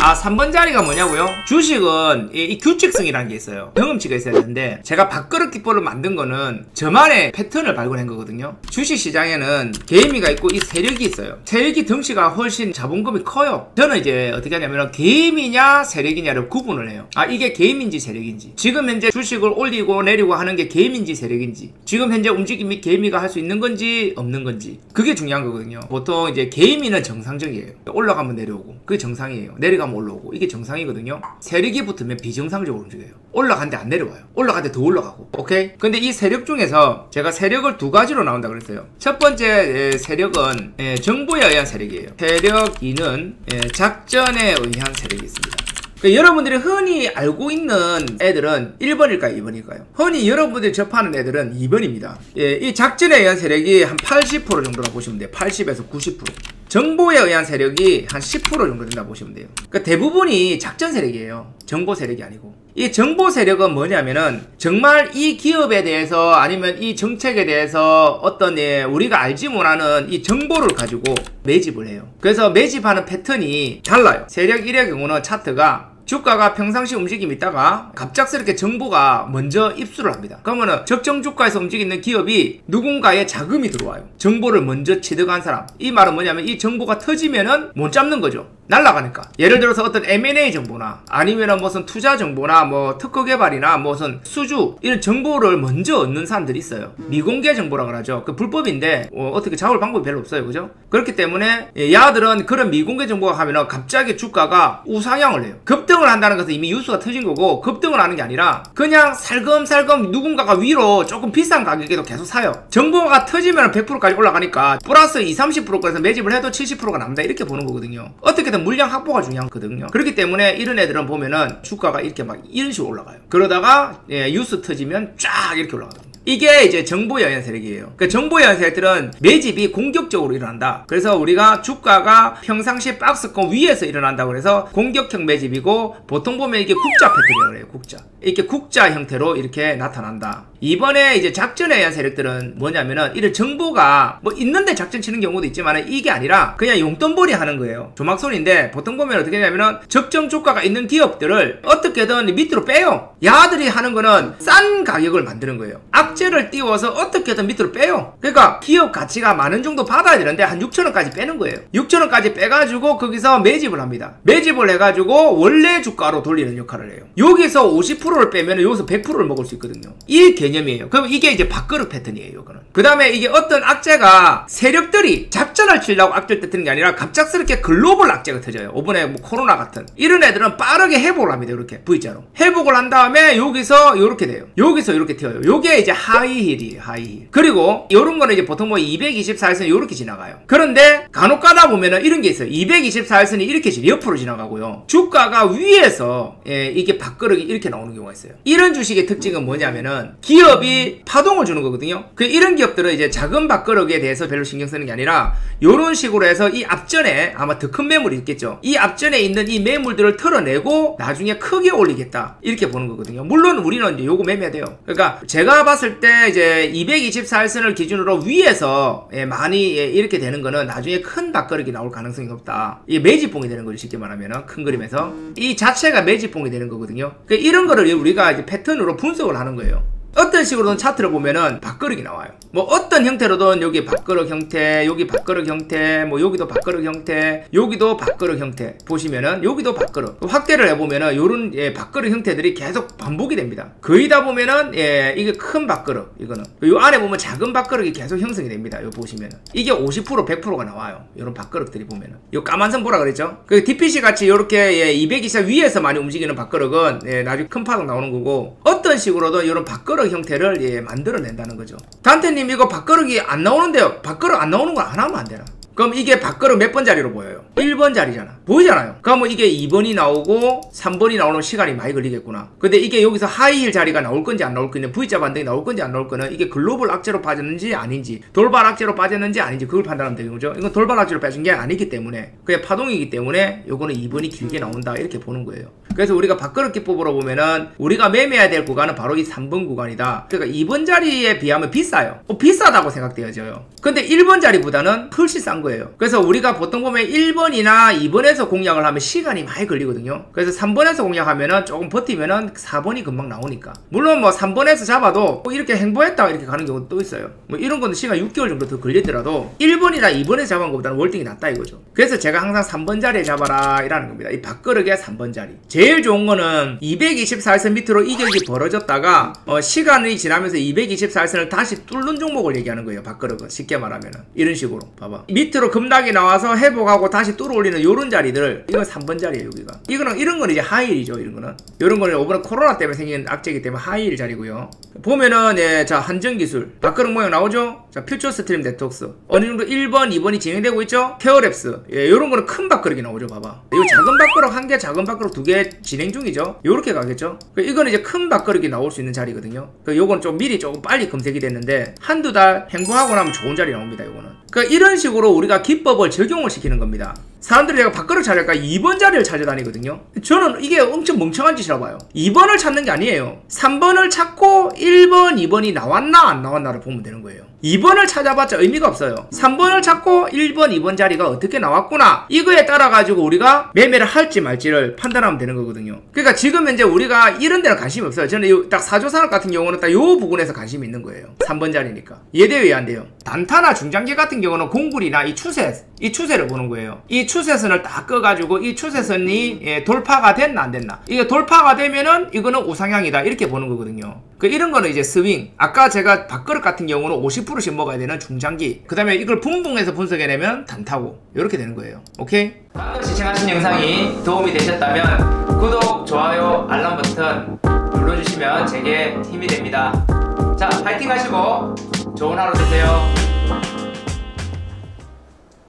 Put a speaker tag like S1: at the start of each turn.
S1: 아 3번 자리가 뭐냐고요? 주식은 이, 이 규칙성이라는 게 있어요. 경험치가 있어야 되는데 제가 밥그릇 기법을 만든 거는 저만의 패턴을 발견한 거거든요. 주식 시장에는 개미가 있고 이 세력이 있어요. 세력이 덩치가 훨씬 자본금이 커요. 저는 이제 어떻게 하냐면 개미냐 세력이냐를 구분을 해요. 아 이게 개미인지 세력인지. 지금 현재 주식을 올리고 내리고 하는 게 개미인지 세력인지. 지금 현재 움직임이 개미가 할 수 있는 건지 없는 건지. 그게 중요한 거거든요. 보통 이제 개미는 정상적이에요. 올라가면 내려오고. 그게 정상이에요. 내려 가면 올라오고 이게 정상이거든요 세력이 붙으면 비정상적으로 움직여요 올라간데 안 내려와요 올라간데 더 올라가고 오케이 근데 이 세력 중에서 제가 세력을 두 가지로 나온다 그랬어요 첫 번째 세력은 정보에 의한 세력이에요 세력 2는 작전에 의한 세력이 있습니다 그러니까 여러분들이 흔히 알고 있는 애들은 1번일까요? 2번일까요? 흔히 여러분들이 접하는 애들은 2번입니다. 예, 이 작전에 의한 세력이 한 80% 정도라고 보시면 돼요. 80에서 90%. 정보에 의한 세력이 한 10% 정도 된다 고 보시면 돼요. 그러니까 대부분이 작전 세력이에요. 정보 세력이 아니고. 이 정보 세력은 뭐냐면은 정말 이 기업에 대해서 아니면 이 정책에 대해서 어떤 예, 우리가 알지 못하는 이 정보를 가지고 매집을 해요. 그래서 매집하는 패턴이 달라요. 세력 1의 경우는 차트가 주가가 평상시 움직임 있다가 갑작스럽게 정보가 먼저 입수를 합니다. 그러면은 적정 주가에서 움직이는 기업이 누군가의 자금이 들어와요. 정보를 먼저 취득한 사람. 이 말은 뭐냐면 이 정보가 터지면은 못 잡는 거죠. 날라가니까. 예를 들어서 어떤 M&A 정보나 아니면 무슨 투자 정보나 뭐 특허 개발이나 무슨 수주 이런 정보를 먼저 얻는 사람들이 있어요. 미공개 정보라 그러죠. 그 불법인데 어, 떻게 잡을 방법이 별로 없어요. 그죠? 그렇기 때문에 예, 야들은 그런 미공개 정보가 하면 갑자기 주가가 우상향을 해요. 급등 을 한다는 것은 이미 뉴스가 터진 거고 급등을 하는 게 아니라 그냥 살금살금 누군가가 위로 조금 비싼 가격에도 계속 사요. 정보가 터지면 100%까지 올라가니까 플러스 20, 30%까지 매집을 해도 70%가 남다 이렇게 보는 거거든요. 어떻게 어쨌든 물량 확보가 중요하거든요. 그렇기 때문에 이런 애들은 보면은 주가가 이렇게 막 이런 식으로 올라가요. 그러다가 예, 뉴스 터지면 쫙 이렇게 올라가거든요. 이게 이제 정보 여연 세력이에요. 그 정보 여연 세력들은 매집이 공격적으로 일어난다. 그래서 우리가 주가가 평상시 박스권 위에서 일어난다고 해서 공격형 매집이고 보통 보면 이게 국자 패턴이라고 해요. 국자. 이렇게 국자 형태로 이렇게 나타난다. 이번에 이제 작전에 의한 세력들은 뭐냐면은 이런 정보가 뭐 있는데 작전 치는 경우도 있지만 이게 아니라 그냥 용돈벌이 하는 거예요. 조막손인데 보통 보면 어떻게 되냐면은 적정 주가가 있는 기업들을 어떻게든 밑으로 빼요. 야들이 하는 거는 싼 가격을 만드는 거예요. 악재를 띄워서 어떻게든 밑으로 빼요. 그러니까 기업 가치가 많은 정도 받아야 되는데 한 6천원까지 빼는 거예요. 6천원까지 빼가지고 거기서 매집을 합니다. 매집을 해가지고 원래 주가로 돌리는 역할을 해요. 여기서 50%를 빼면 여기서 100%를 먹을 수 있거든요. 이 개 념이에요. 그럼 이게 이제 밥그릇 패턴이에요. 그 다음에 이게 어떤 악재가 세력들이 작전을 치려고 악재를 터뜨는 게 아니라 갑작스럽게 글로벌 악재가 터져요. 이번에 뭐 코로나 같은. 이런 애들은 빠르게 회복을 합니다. 이렇게 V자로. 회복을 한 다음에 여기서 이렇게 돼요. 여기서 이렇게 튀어요. 요게 이제 하이힐이에요. 하이힐. 그리고 이런 거는 이제 보통 뭐 224일선이 이렇게 지나가요. 그런데 간혹 가다 보면은 이런 게 있어요. 224일선이 이렇게 옆으로 지나가고요. 주가가 위에서 예, 이게 밥그릇이 이렇게 나오는 경우가 있어요. 이런 주식의 특징은 뭐냐면은 기 업이 파동을 주는 거거든요. 그 이런 기업들은 이제 작은 밥그릇에 대해서 별로 신경 쓰는 게 아니라 이런 식으로 해서 이 앞전에 아마 더 큰 매물이 있겠죠. 이 앞전에 있는 이 매물들을 털어내고 나중에 크게 올리겠다. 이렇게 보는 거거든요. 물론 우리는 이제 요거 매매해야 돼요. 그러니까 제가 봤을 때 이제 224일선을 기준으로 위에서 예, 많이 예, 이렇게 되는 거는 나중에 큰 밥그릇이 나올 가능성이 높다. 이게 매집봉이 되는 거죠. 쉽게 말하면 큰 그림에서 이 자체가 매집봉이 되는 거거든요. 그러니까 이런 거를 우리가 이제 패턴으로 분석을 하는 거예요. 어떤 식으로든 차트를 보면은 밥그릇이 나와요. 뭐 어떤 형태로든 여기 밥그릇 형태, 여기 밥그릇 형태, 뭐 여기도 밥그릇 형태, 여기도 밥그릇 형태 보시면은 여기도 밥그릇 확대를 해보면은 요런 예, 밥그릇 형태들이 계속 반복이 됩니다. 거의 다 보면은 예, 이게 큰 밥그릇 이거는 요 안에 보면 작은 밥그릇이 계속 형성이 됩니다. 요 보시면은 이게 50% 100%가 나와요. 요런 밥그릇들이 보면은 요 까만선 보라 그랬죠? 그 DPC 같이 요렇게 예, 220 위에서 많이 움직이는 밥그릇은 예, 나중에 큰 파동 나오는 거고 어떤 식으로든 요런 밥그릇 형태를 예, 만들어낸다는 거죠. 단테님 이거 밥그릇이 안 나오는데요. 밥그릇 안 나오는 거 안 하면 안 되나? 그럼 이게 밥그릇 몇 번 자리로 보여요? 1번 자리잖아. 보이잖아요. 그러면 이게 2번이 나오고 3번이 나오는 시간이 많이 걸리겠구나. 근데 이게 여기서 하이힐 자리가 나올 건지 안 나올 건지 V자 반등이 나올 건지 안 나올 거는 이게 글로벌 악재로 빠졌는지 아닌지 돌발 악재로 빠졌는지 아닌지 그걸 판단하면 되는 거죠. 이건 돌발 악재로 빠진 게 아니기 때문에 그냥 파동이기 때문에 요거는 2번이 길게 나온다 이렇게 보는 거예요. 그래서 우리가 밥그릇 기법으로 보면은 우리가 매매해야 될 구간은 바로 이 3번 구간이다. 그러니까 2번 자리에 비하면 비싸요. 어, 비싸다고 생각되어져요. 근데 1번 자리보다는 훨씬 싼 거예요. 거예요. 그래서 우리가 보통 보면 1번이나 2번에서 공략을 하면 시간이 많이 걸리거든요. 그래서 3번에서 공략하면은 조금 버티면은 4번이 금방 나오니까. 물론 뭐 3번에서 잡아도 뭐 이렇게 횡보했다가 이렇게 가는 경우도 또 있어요. 뭐 이런 거는 시간 6개월 정도 더 걸리더라도 1번이나 2번에서 잡은 것보다는 월등히 낫다 이거죠. 그래서 제가 항상 3번 자리에 잡아라 이라는 겁니다. 이 밥그릇의 3번 자리. 제일 좋은 거는 224선 밑으로 이격이 벌어졌다가 어, 시간이 지나면서 224선을 다시 뚫는 종목을 얘기하는 거예요. 밥그릇은 쉽게 말하면은 이런 식으로 봐봐. 밑 으로 급락이 나와서 회복하고 다시 뚫어 올리는 요런 자리들 이건 3번 자리예요 여기가. 이거는 이런 거는 이제 하이힐이죠 이런 거는. 이런 거는 이번에 코로나 때문에 생긴 악재이기 때문에 하이힐 자리고요. 보면은 예, 자 한전기술 밥그릇 모양 나오죠? 자 퓨처 스트림 네트워크스 어느 정도 1번 2번이 진행되고 있죠? 케어랩스 예, 요런 거는 큰 밥그릇이 나오죠 봐봐. 이거 작은 밥그릇 한 개 작은 밥그릇 두 개 진행 중이죠? 요렇게 가겠죠? 그 이거는 이제 큰 밥그릇이 나올 수 있는 자리거든요. 그 요건 좀 미리 조금 빨리 검색이 됐는데 한두 달 횡보하고 나면 좋은 자리 나옵니다 요거는. 그 이런 식으로 우리가 기법을 적용을 시키는 겁니다. 사람들이 내가 밥그릇 찾을까 2번 자리를 찾아다니거든요. 저는 이게 엄청 멍청한 짓이라 봐요. 2번을 찾는 게 아니에요. 3번을 찾고 1번, 2번이 나왔나 안 나왔나를 보면 되는 거예요. 2번을 찾아봤자 의미가 없어요. 3번을 찾고 1번, 2번 자리가 어떻게 나왔구나. 이거에 따라 가지고 우리가 매매를 할지 말지를 판단하면 되는 거거든요. 그러니까 지금 현재 우리가 이런 데는 관심이 없어요. 저는 이딱 사조산업 같은 경우는 딱 요 부분에서 관심이 있는 거예요. 3번 자리니까. 이해 안 돼요? 단타나 중장기 같은 경우는 공굴이나 이 추세, 이 추세를 보는 거예요. 이 추 세선을 딱 꺼가지고 이 추세선이 예, 돌파가 됐나 안 됐나. 이게 돌파가 되면은 이거는 우상향이다. 이렇게 보는 거거든요. 그 이런 거는 이제 스윙. 아까 제가 밥그릇 같은 경우는 50%씩 먹어야 되는 중장기. 그 다음에 이걸 분봉해서 분석해내면 단타고. 이렇게 되는 거예요. 오케이? 방금 시청하신 영상이 도움이 되셨다면 구독, 좋아요, 알람 버튼 눌러주시면 제게 힘이 됩니다. 자, 파이팅 하시고 좋은 하루 되세요.